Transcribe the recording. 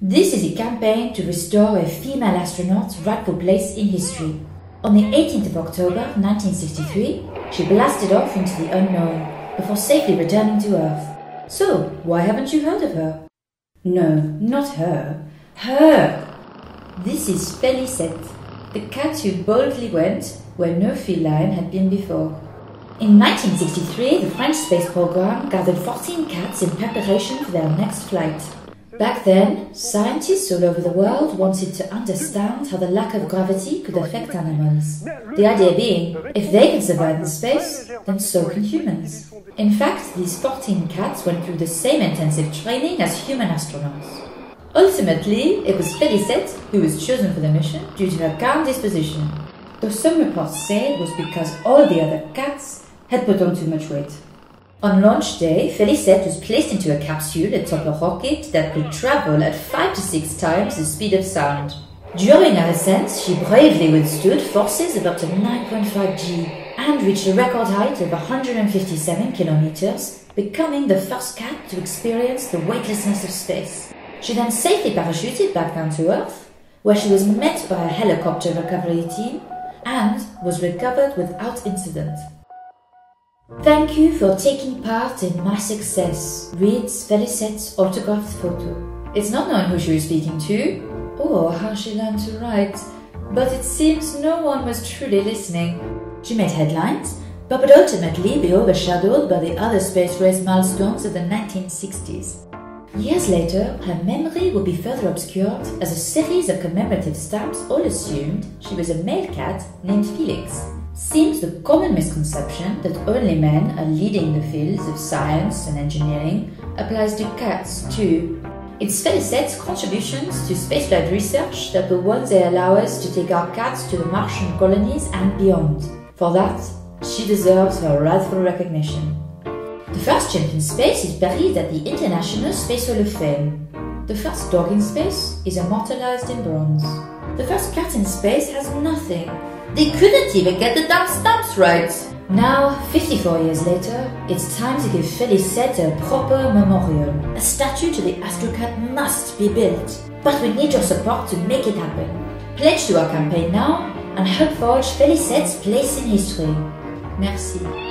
This is a campaign to restore a female astronaut's rightful place in history. On the 18th of October 1963, she blasted off into the unknown before safely returning to Earth. So, why haven't you heard of her? No, not her. Her! This is Félicette, the cat who boldly went where no feline had been before. In 1963, the French space program gathered 14 cats in preparation for their next flight. Back then, scientists all over the world wanted to understand how the lack of gravity could affect animals. The idea being, if they can survive in space, then so can humans. In fact, these 14 cats went through the same intensive training as human astronauts. Ultimately, it was Félicette who was chosen for the mission due to her calm disposition, though some reports say it was because all the other cats had put on too much weight. On launch day, Félicette was placed into a capsule atop a rocket that could travel at 5 to 6 times the speed of sound. During her ascent, she bravely withstood forces of up to 9.5 G and reached a record height of 157 kilometers, becoming the first cat to experience the weightlessness of space. She then safely parachuted back down to Earth, where she was met by a helicopter recovery team and was recovered without incident. Thank you for taking part in my success, reads Félicette's autographed photo. It's not known who she was speaking to, or how she learned to write, but it seems no one was truly listening. She made headlines, but would ultimately be overshadowed by the other space race milestones of the 1960s. Years later, her memory would be further obscured as a series of commemorative stamps all assumed she was a male cat named Felix, seems the common misconception that only men are leading the fields of science and engineering applies to cats too. It's Félicette's contributions to spaceflight research that the ones that allow us to take our cats to the Martian colonies and beyond. For that, she deserves her rightful recognition. The first chimp in space is buried at the International Space Hall of Fame. The first dog in space is immortalized in bronze. The first cat in space has nothing they couldn't even get the damn stamps right. Now, 54 years later, it's time to give Félicette a proper memorial. A statue to the Astrocat must be built. But we need your support to make it happen. Pledge to our campaign now and help forge Félicette's place in history. Merci.